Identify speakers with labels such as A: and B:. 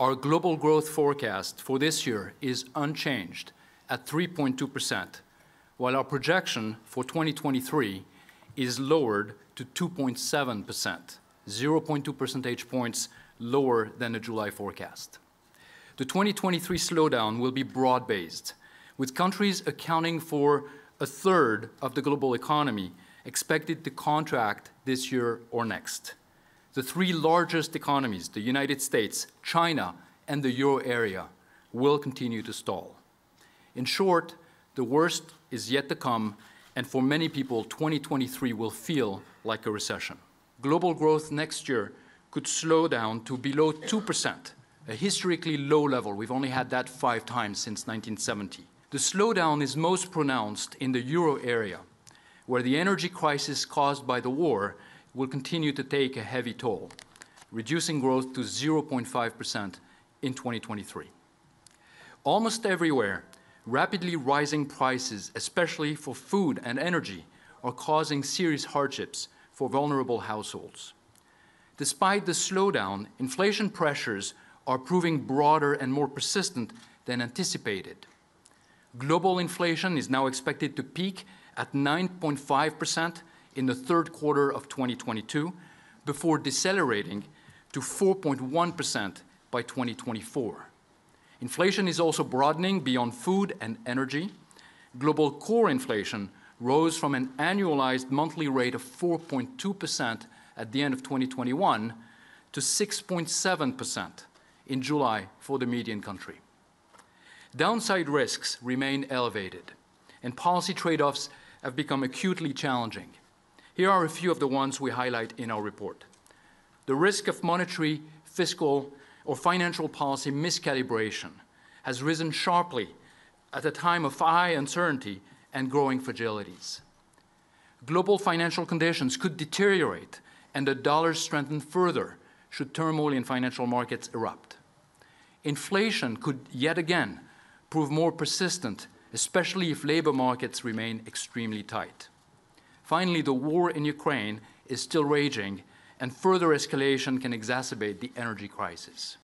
A: Our global growth forecast for this year is unchanged at 3.2%, while our projection for 2023 is lowered to 2.7%, 0.2 percentage points lower than the July forecast. The 2023 slowdown will be broad-based, with countries accounting for a third of the global economy expected to contract this year or next. The three largest economies, the United States, China, and the Euro area, will continue to stall. In short, the worst is yet to come, and for many people, 2023 will feel like a recession. Global growth next year could slow down to below 2%, a historically low level. We've only had that five times since 1970. The slowdown is most pronounced in the Euro area, where the energy crisis caused by the war will continue to take a heavy toll, reducing growth to 0.5% in 2023. Almost everywhere, rapidly rising prices, especially for food and energy, are causing serious hardships for vulnerable households. Despite the slowdown, inflation pressures are proving broader and more persistent than anticipated. Global inflation is now expected to peak at 9.5% in the third quarter of 2022, before decelerating to 4.1% by 2024. Inflation is also broadening beyond food and energy. Global core inflation rose from an annualized monthly rate of 4.2% at the end of 2021 to 6.7% in July for the median country. Downside risks remain elevated, and policy trade-offs have become acutely challenging. Here are a few of the ones we highlight in our report. The risk of monetary, fiscal, or financial policy miscalibration has risen sharply at a time of high uncertainty and growing fragilities. Global financial conditions could deteriorate and the dollar strengthen further should turmoil in financial markets erupt. Inflation could yet again prove more persistent, especially if labor markets remain extremely tight. Finally, the war in Ukraine is still raging, and further escalation can exacerbate the energy crisis.